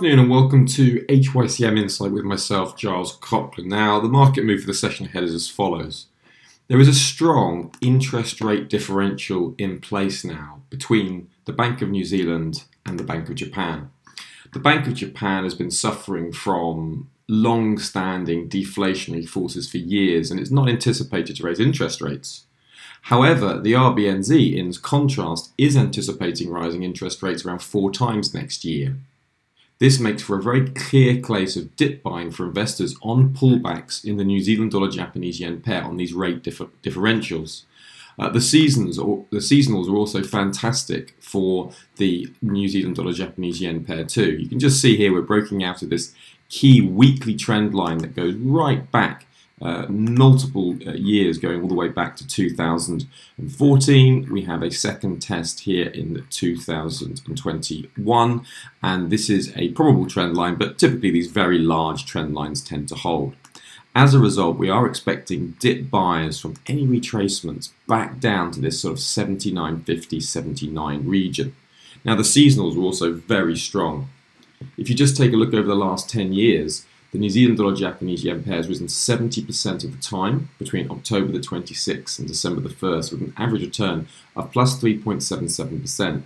afternoon and welcome to HYCM Insight with myself, Giles Coghlan. Now, the market move for the session ahead is as follows. There is a strong interest rate differential in place now between the Bank of New Zealand and the Bank of Japan. The Bank of Japan has been suffering from long standing deflationary forces for years and it's not anticipated to raise interest rates. However, the RBNZ, in contrast, is anticipating rising interest rates around four times next year. This makes for a very clear case of dip buying for investors on pullbacks in the New Zealand dollar Japanese yen pair on these rate differ differentials. Uh, the seasons or the seasonals are also fantastic for the New Zealand dollar Japanese yen pair too. You can just see here we're breaking out of this key weekly trend line that goes right back uh, multiple uh, years going all the way back to 2014. We have a second test here in 2021, and this is a probable trend line, but typically these very large trend lines tend to hold. As a result, we are expecting dip buyers from any retracements back down to this sort of 79.50, 79 region. Now, the seasonals are also very strong. If you just take a look over the last 10 years, the New Zealand dollar Japanese yen pair has risen 70% of the time between October the 26th and December the 1st, with an average return of plus 3.77%.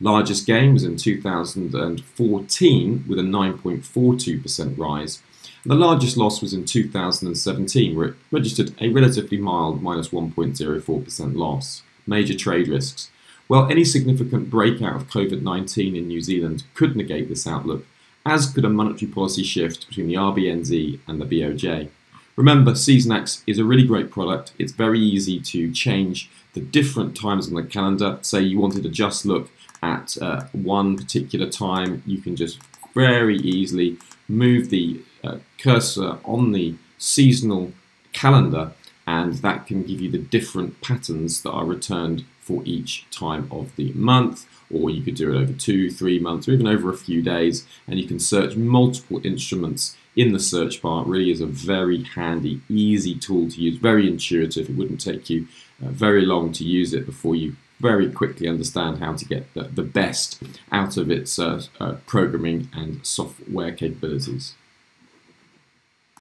Largest gain was in 2014 with a 9.42% rise. And the largest loss was in 2017, where it registered a relatively mild minus 1.04% loss. Major trade risks. Well, any significant breakout of COVID 19 in New Zealand could negate this outlook, as could a monetary policy shift between the RBNZ and the BOJ. Remember, Seasonax is a really great product. It's very easy to change the different times on the calendar. Say you wanted to just look at uh, one particular time, you can just very easily move the uh, cursor on the seasonal calendar and that can give you the different patterns that are returned for each time of the month or you could do it over two, three months, or even over a few days, and you can search multiple instruments in the search bar. It really is a very handy, easy tool to use, very intuitive. It wouldn't take you uh, very long to use it before you very quickly understand how to get the, the best out of its uh, uh, programming and software capabilities.